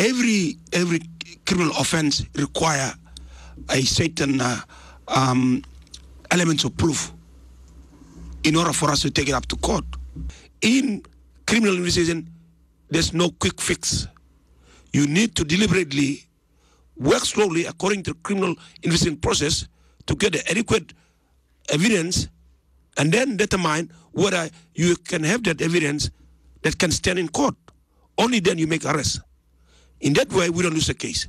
every every criminal offense require a certain uh, um, elements of proof in order for us to take it up to court. In criminal investigation, there's no quick fix. You need to deliberately work slowly according to the criminal investigation process to get the adequate evidence and then determine whether you can have that evidence that can stand in court. Only then you make arrest. In that way, we don't lose the case.